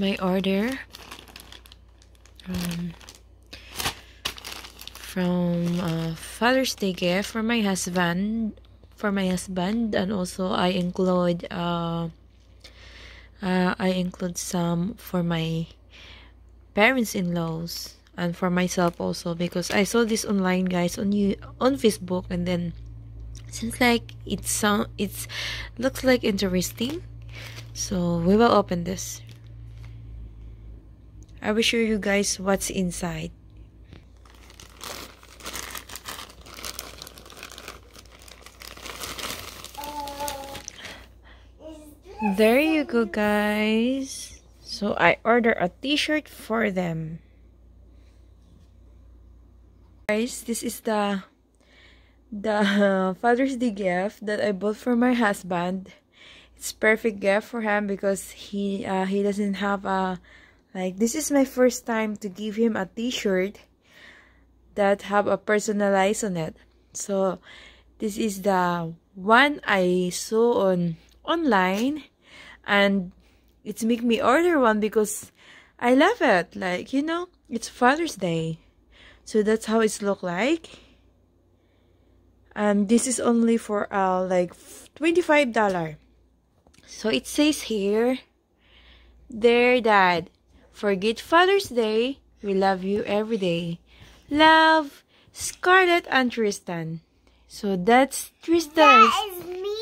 my order. Um, from uh, Father's Day gift for my husband. For my husband, and also I include uh, uh, I include some for my parents-in-laws and for myself also because I saw this online guys on you on Facebook and then seems like it sound it's looks like interesting so we will open this I will show you guys what's inside. There you go guys. So I order a t-shirt for them. Guys this is the the Father's Day gift that I bought for my husband. It's perfect gift for him because he uh, he doesn't have a like this is my first time to give him a t-shirt that have a personalized on it. So this is the one I saw on online and it's make me order one because I love it. Like, you know, it's Father's Day. So that's how it's look like and this is only for uh like $25 so it says here dear dad forget father's day we love you every day love scarlett and tristan so that's tristan that is me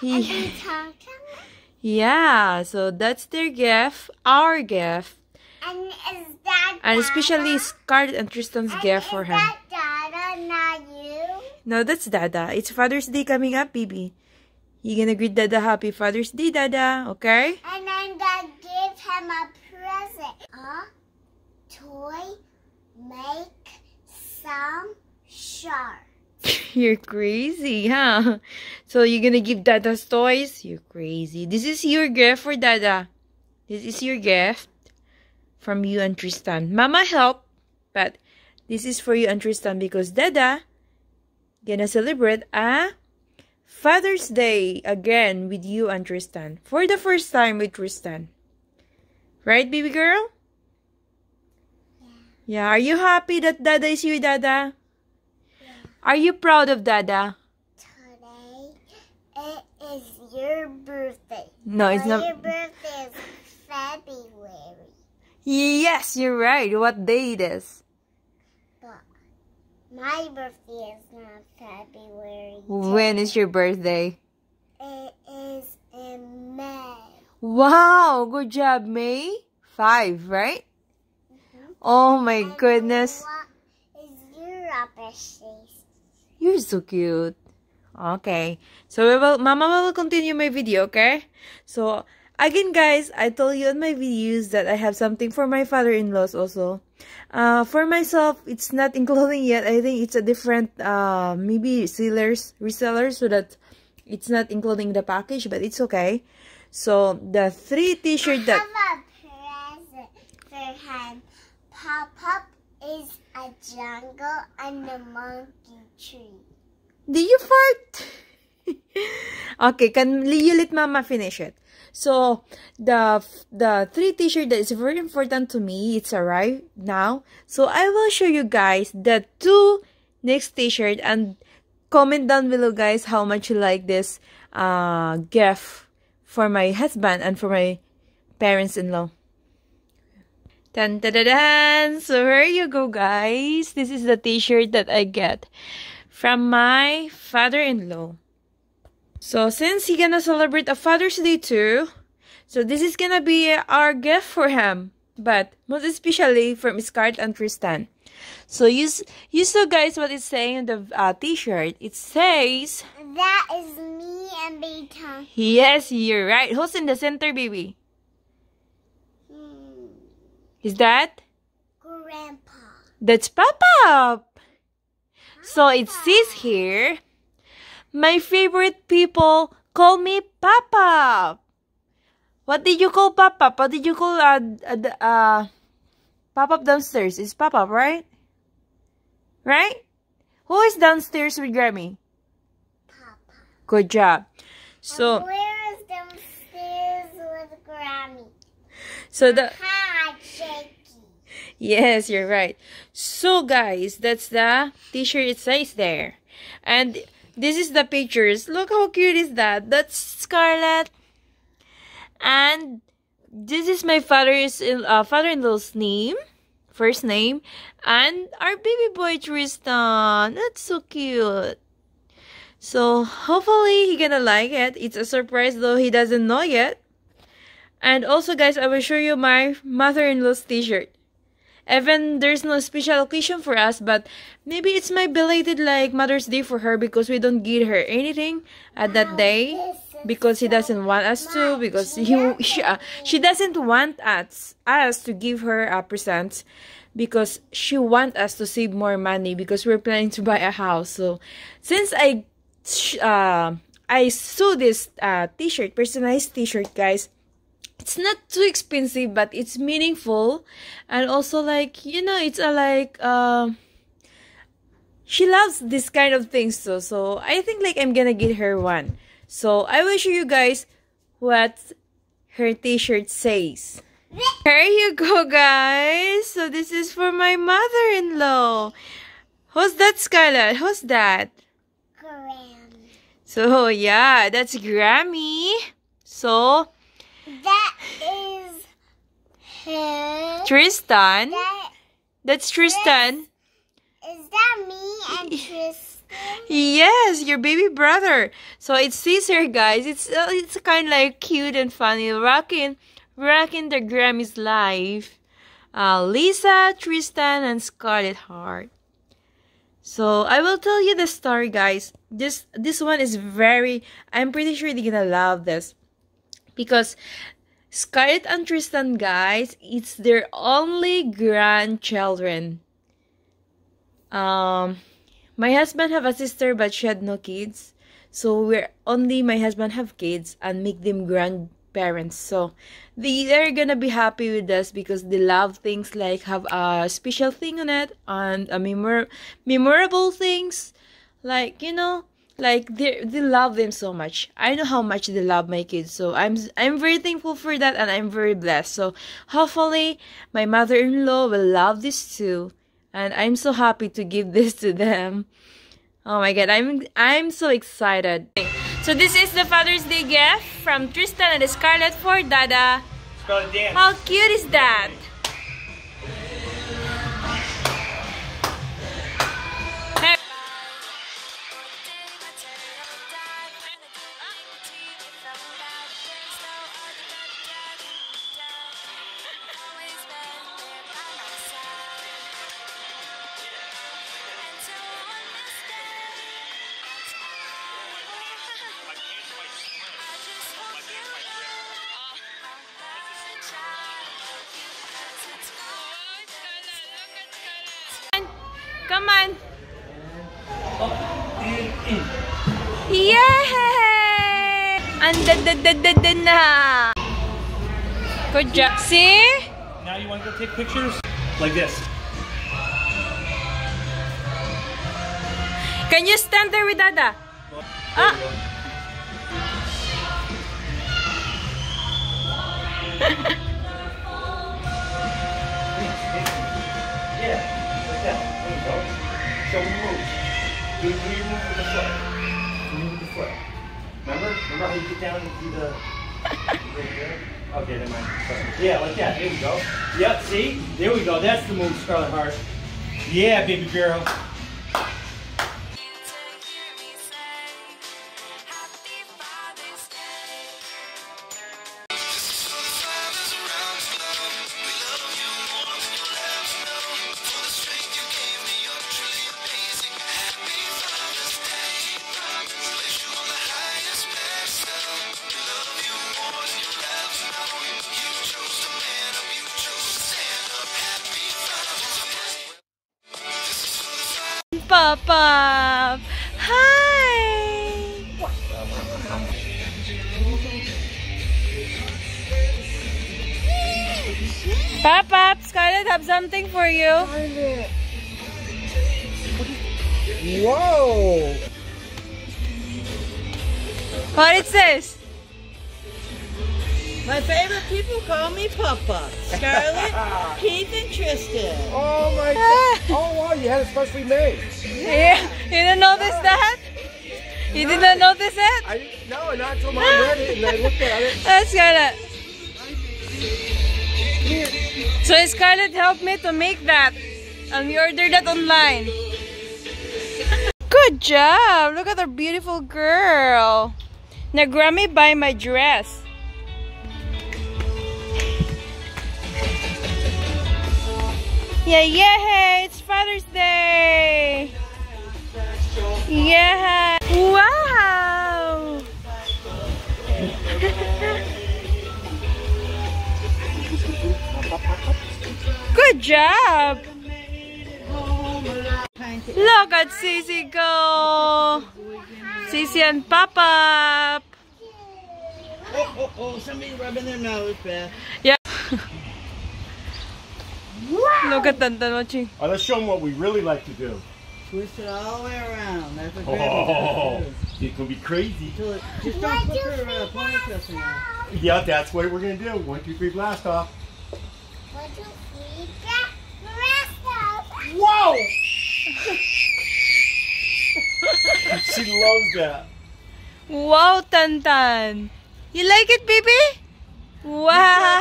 he, yeah so that's their gift our gift and is that and especially scarlett and tristan's and gift for him that Dada, not you? No, that's Dada. It's Father's Day coming up, baby. You gonna greet Dada Happy Father's Day, Dada, okay? And I'm gonna give him a present. A toy make some shark. You're crazy, huh? So you're gonna give Dada's toys? You're crazy. This is your gift for Dada. This is your gift from you and Tristan. Mama help, but this is for you and Tristan because Dada gonna celebrate a Father's Day again with you and Tristan. For the first time with Tristan. Right, baby girl? Yeah. yeah. Are you happy that Dada is you, Dada? Yeah. Are you proud of Dada? Today it is your birthday. No, it's well, not. Your birthday is February. Yes, you're right. What day it is? But my birthday is not February. When is your birthday? It is in May. Wow, good job, May. Five, right? Mm -hmm. Oh my and goodness. What is your birthday? You're so cute. Okay. So we will Mama will continue my video, okay? So again guys, I told you in my videos that I have something for my father-in-laws also. Uh, for myself, it's not including yet. I think it's a different, uh, maybe sellers, resellers, so that it's not including the package, but it's okay. So, the three t-shirt that... I have a present for him. Pop-up is a jungle and a monkey tree. Did you fart? okay, can you let mama finish it? So the the three t-shirt that is very important to me, it's arrived now. So I will show you guys the two next t-shirt and comment down below guys how much you like this uh gift for my husband and for my parents-in-law. Dun, dun, dun, dun. So here you go guys. This is the t-shirt that I get from my father-in-law. So since he gonna celebrate a Father's Day too, so this is gonna be our gift for him. But most especially from Scarlett and Tristan. So you you saw guys what it's saying on the uh, t-shirt. It says that is me and Beethoven. Yes, you're right. Who's in the center, baby? Hmm. Is that? Grandpa. That's Papa. So it says here my favorite people call me Papa. What did you call Papa? What did you call uh uh, uh Papa downstairs? It's Papa, right? Right? Who is downstairs with Grammy? Good job. So and where is downstairs with Grammy? So the shaky. Yes, you're right. So guys, that's the t-shirt it says there. And this is the pictures. Look how cute is that? That's Scarlett. And this is my father's uh, father-in-law's name, first name, and our baby boy Tristan. That's so cute. So hopefully he gonna like it. It's a surprise though he doesn't know yet. And also guys, I will show you my mother-in-law's t-shirt. Even there's no special occasion for us, but maybe it's my belated like Mother's Day for her because we don't give her anything at that day because he doesn't want us to because he she, uh, she doesn't want us us to give her a present because she want us to save more money because we're planning to buy a house. So since I uh I saw this uh t-shirt, personalized t-shirt, guys. It's not too expensive but it's meaningful. And also like you know it's a like um she loves this kind of things too so i think like i'm gonna get her one. So i will show you guys what her t-shirt says. Here you go guys. So this is for my mother-in-law. Who's that scarlett? Who's that. So yeah that's grammy so That is her. tristan That That's Tristan. is that me and Tristan? Yes, your baby brother. So it's Caesar, guys. It's uh, it's kind of like cute and funny, rocking, rocking the Grammys live. Uh, Lisa, Tristan, and Scarlett Hart. So I will tell you the story, guys. This this one is very. I'm pretty sure they're gonna love this because Scarlett and Tristan, guys, it's their only grandchildren. Um, my husband have a sister, but she had no kids, so we're only my husband have kids and make them grandparents. So they they're gonna be happy with us because they love things like have a special thing on it and a memor- memorable things, like you know like they they love them so much. I know how much they love my kids, so I'm I'm very thankful for that, and I'm very blessed. So hopefully my mother-in-law will love this too, and I'm so happy to give this to them. Oh my god, I'm I'm so excited. So this is the Father's Day gift from Tristan and Scarlett for Dada. Scarlett dance. How cute is that? Come on. Yay! Ang da na. Good job. See? Now you want to go take pictures? Like this. Can you stand there with Dada? Ah. So we move. We, we move with the foot. We move with the foot. Remember? Remember how you get down and do the... Okay, never mind. Yeah, like that. There we go. Yep, see? There we go. That's the move, Scarlett Heart. Yeah, baby girl. Pop up. Hi. Pop up. Scarlett have something for you. Whoa! What is this? My favorite people call me Papa. Scarlett, Keith, and Tristan. Oh my god. Oh wow, you had it specially made. Yeah, you didn't notice that? You did not notice it? I no, not until mom read it and I looked at it. That's Scarlett. So Scarlett helped me to make that. And we ordered that online. Good job! Look at our beautiful girl. Now Grammy buy my dress. Yeah, yeah, it's Father's Day. Yeah. Wow. Good job. Look at Sissy go. Sissy and Papa. Oh, oh, oh, somebody rubbing their nose, Beth. Yeah. Look at Tantan watching. Oh, let's show them what we really like to do. Twist it all the way around. That's what Grandma Oh, does. it can be crazy. It- Just don't put two, her three, uh, ponytail thing on. Yeah, that's what we're gonna do. One, two, three, blast off. One, two, three, clap. Rest up. Whoa! she loves that. Wow, Tantan. You like it, baby? Wow.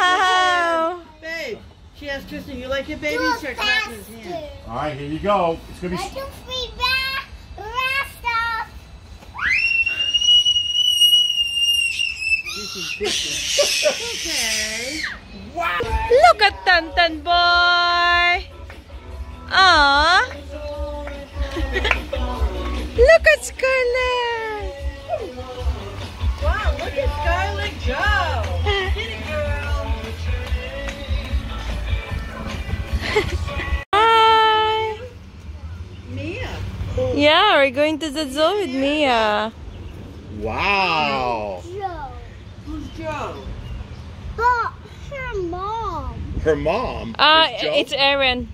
Babe, she asked Tristan, you like it, baby? Do Start it clapping his hand. All right, here you go. It's gonna be. One, two, three, back. Rest up. This is different. okay. Look at Tantan boy. Aww. Look at Scarlett. Yeah, we're going to the zoo with Mia. Wow. Joe. Who's Joe? But her mom. Her mom. Uh, it's Erin.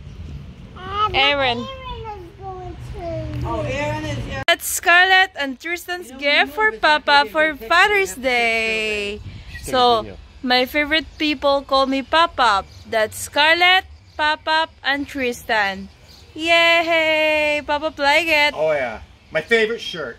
Uh, Aaron. Aaron is going to. Oh, Aaron is Aaron. That's Scarlett and Tristan's gift for Papa for Father's Day. So, my favorite people call me Papa. That's Scarlett, Papa, and Tristan. Yay! Papa like it. Oh yeah, my favorite shirt.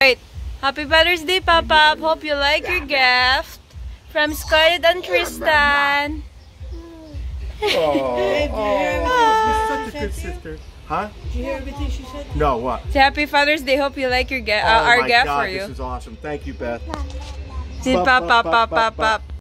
Right. Happy Father's Day, Papa. Hope you like your gift from Scarlett and Tristan. Oh, Babe, did you hear oh, everything such a good she said to you? sister. Huh? Did you hear everything she said? No, what? Say Happy Father's Day. Hope you like your gift, uh, oh our my gift God, for you. this is awesome. Thank you, Beth. Say Pop, Papa, pop, pop, Papa, pop, Papa.